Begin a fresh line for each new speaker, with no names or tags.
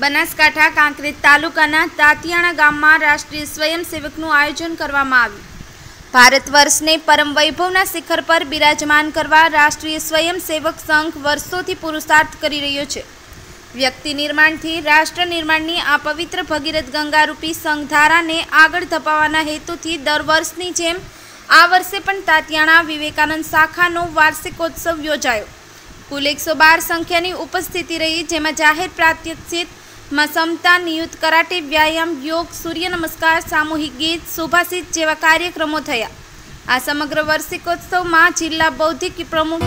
બનાસકાંઠા કાંકરેજ તાલુકાના તાતિયાણા ગામમાં રાષ્ટ્રીય સ્વયંસેવકનું આયોજન કરવામાં આવ્યું. ભારત વર્ષને પરમ વૈભવના શિખર પર બિરાજમાન કરવા રાષ્ટ્રીય સ્વયંસેવક સંઘ વર્ષોથી પુરુષાર્થ કરી રહ્યો છે. વ્યક્તિ નિર્માણથી રાષ્ટ્ર નિર્માણની આ પવિત્ર ભગીરથ ગંગારૂપી સંઘધારાને આગળ ધપાવવાના હેતુથી દર વર્ષની જેમ આ વર્ષે પણ તાતિયાણા વિવેકાનંદ શાખાનો વાર્ષિકોત્સવ યોજાયો. કુલ એકસો બાર સંખ્યાની ઉપસ્થિતિ રહી, જેમાં જાહેર પ્રાત્યક્ષિત માં સમતા નિયુત કરાટે વ્યાયામ, યોગ, સૂર્ય નમસ્કાર, સામૂહિક ગીત સુભાષિત જેવા કાર્યક્રમો થયા. આ સમગ્ર વાર્ષિકોત્સવમાં જિલ્લા બૌદ્ધિક પ્રમુખ